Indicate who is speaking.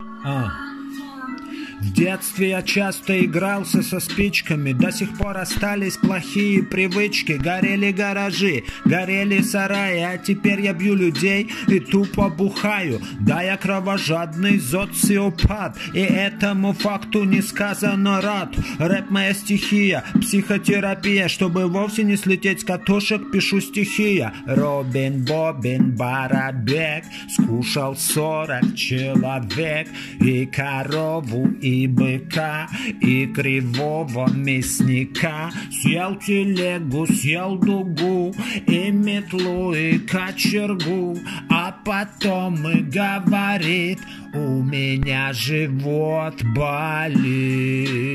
Speaker 1: А. В детстве я часто игрался со спичками, до сих пор остались плохие привычки. Горели гаражи, горели сараи, а теперь я бью людей и тупо бухаю. Да, я кровожадный социопат, и этому факту не сказано рад. Рэп моя стихия, психотерапия, чтобы вовсе не слететь с катушек, пишу стихия. Робин Бобин Барабек скушал сорок человек и корову, и быка, и кривого мясника. Съел телегу, съел дугу, и метлу, и кочергу, а потом и говорит, у меня живот болит.